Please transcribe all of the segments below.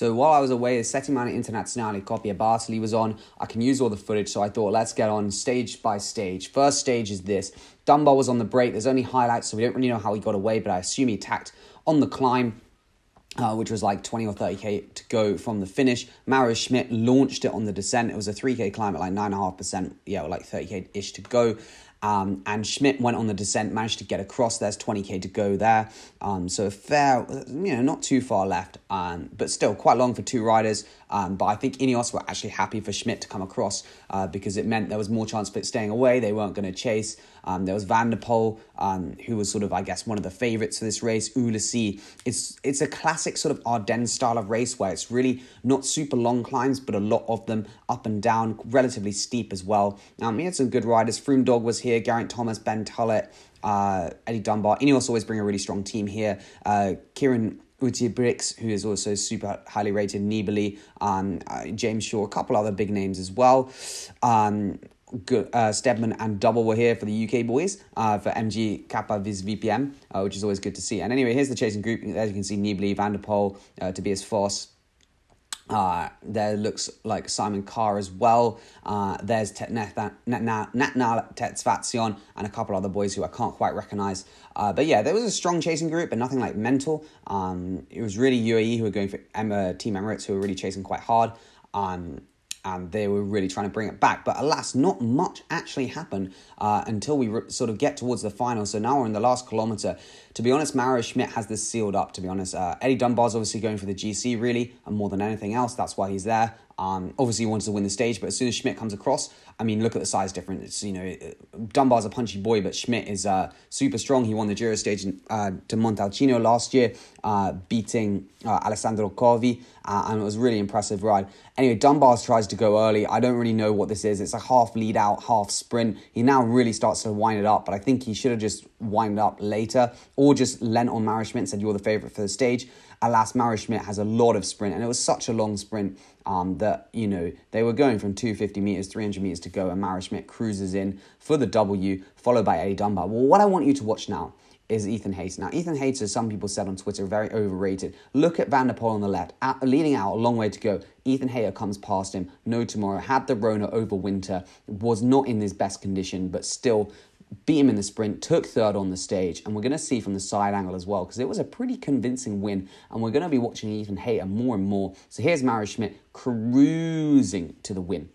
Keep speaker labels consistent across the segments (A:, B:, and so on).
A: So while I was away, the Settimana Internazionale Coppia Bartoli was on. I can use all the footage, so I thought let's get on stage by stage. First stage is this. Dunbar was on the break. There's only highlights, so we don't really know how he got away, but I assume he tacked on the climb. Uh, which was like 20 or 30k to go from the finish. Mauro Schmid launched it on the descent. It was a 3k climb at like 9.5%, yeah, like 30k ish to go. Um, and Schmid went on the descent, managed to get across. There's 20k to go there. Um, so a fair, you know, not too far left, um, but still quite long for two riders. Um, but I think Ineos were actually happy for Schmid to come across uh, because it meant there was more chance of it staying away. They weren't going to chase. Um, there was Van der Poel, um, who was sort of, I guess, one of the favourites for this race. Ulissi. It's it's a classic sort of Ardennes style of race where it's really not super long climbs, but a lot of them up and down, relatively steep as well. Um, he had some good riders. Froome Dog was here, Geraint Thomas, Ben Tulett, uh, Eddie Dunbar. Ineos always bring a really strong team here. Uh, Kieran Uti Brix, who is also super highly rated, Nibali, um, uh, James Shaw, a couple other big names as well. Um, good, uh, Steadman and Double were here for the UK boys uh, for MG Kappa Vis VPM, uh, which is always good to see. And anyway, here's the chasing group. As you can see, Nibali, Van der Poel, uh, Tobias Foss, uh, there looks like Simon Carr as well. Uh, there's Natnael Tesfatsion and a couple other boys who I can't quite recognize. Uh, but yeah, there was a strong chasing group, but nothing like mental. Um, it was really UAE who were going for Emma, Team Emirates who were really chasing quite hard. Um, and they were really trying to bring it back. But alas, not much actually happened uh, until we re- sort of get towards the final. So now we're in the last kilometer. To be honest, Mauro Schmid has this sealed up, to be honest. Uh, Eddie Dunbar's obviously going for the GC, really, and more than anything else, that's why he's there. Um, obviously, he wants to win the stage, but as soon as Schmid comes across, I mean, look at the size difference. It's, You know, Dunbar's a punchy boy, but Schmid is uh, super strong. He won the Giro stage in, uh, to Montalcino last year, uh, beating uh, Alessandro Covi, uh, and it was a really impressive ride. Anyway, Dunbar tries to go early. I don't really know what this is. It's a half lead out, half sprint. He now really starts to wind it up, but I think he should have just wind up later or just lent on Schmid and said, You're the favourite for the stage. Alas, Mauro Schmid has a lot of sprint, and it was such a long sprint um, that, you know, they were going from 250 metres, 300 metres to go, and Mauro Schmid cruises in for the W, followed by Eddie Dunbar. Well, what I want you to watch now is Ethan Hayter. Now, Ethan Hayter, as some people said on Twitter, very overrated. Look at Van der Poel on the left, out, leading out a long way to go. Ethan Hayter comes past him, no tomorrow, had the Rona over winter, was not in his best condition, but still beat him in the sprint, took third on the stage, and we're going to see from the side angle as well, because it was a pretty convincing win, and we're going to be watching Ethan Hayter more and more. So here's Mauro Schmid cruising to the win.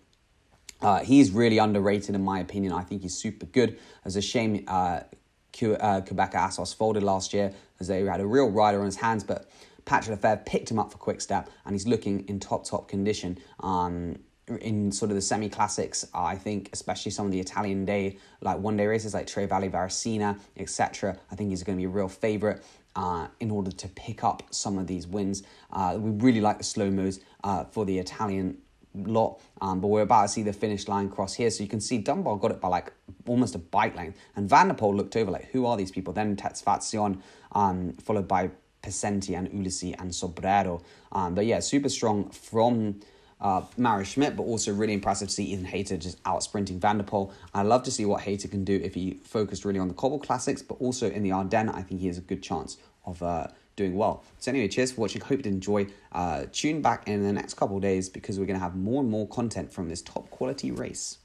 A: Uh, he's really underrated in my opinion. I think he's super good. It's a shame uh, uh, Qhubeka Assos folded last year as they had a real rider on his hands, but Patrick Lefevere picked him up for quick step, and he's looking in top top condition. Um, in sort of the semi classics, I think, especially some of the Italian day, like one day races like Tre Valli Varesine, etc. I think he's going to be a real favourite. Uh, in order to pick up some of these wins, uh, we really like the slow moves uh, for the Italian lot, um, but we're about to see the finish line cross here. So you can see Dunbar got it by like almost a bike length, and Van der Poel looked over like, who are these people? Then Tesfatsion, um, followed by Pesenti and Ulissi and Sobrero. Um, but yeah, super strong from uh, Mauro Schmid, but also really impressive to see Ethan Hayter just out sprinting Vanderpoel. I love to see what Hayter can do if he focused really on the Cobble Classics, but also in the Ardennes, I think he has a good chance of uh, doing well. So anyway, cheers for watching. Hope you enjoy. Uh, tune back in the next couple days because we're going to have more and more content from this top quality race.